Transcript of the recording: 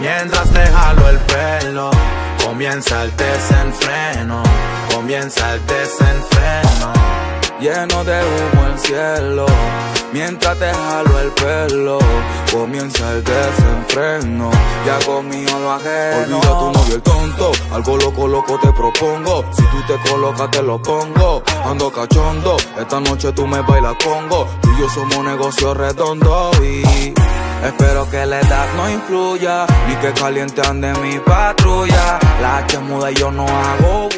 Mientras te jalo el pelo, comienza el desenfreno, comienza el desenfreno. Lleno de humo el cielo, mientras te jalo el pelo, comienza el desenfreno. Ya conmigo lo ajeno. Olvida tu novio el tonto, algo loco, loco te propongo. Si tú te colocas, te lo pongo. Ando cachondo, esta noche tú me bailas congo. Tú y yo somos negocio redondo y. Espero que la edad no influya, ni que caliente ande mi patrulla. La H muda yo no hago